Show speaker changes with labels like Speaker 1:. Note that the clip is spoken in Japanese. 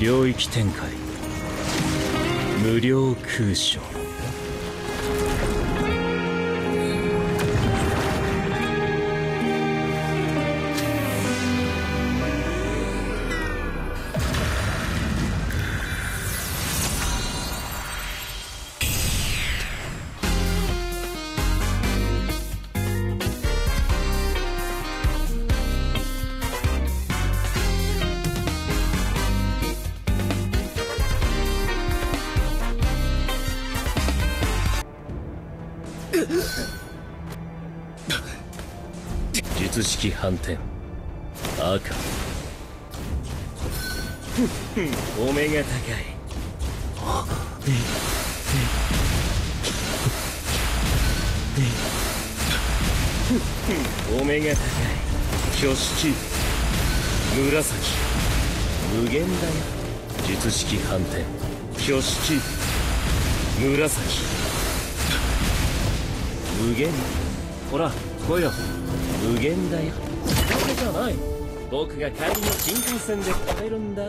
Speaker 1: 領域展開。無料空所。術式反転。赤お目が高い。お目が高い。挙式。紫。無限だよ術式反転。挙式。紫。限。ほら来いよ。無限だよ。だけじゃない。僕が帰りの新幹線で帰るんだ。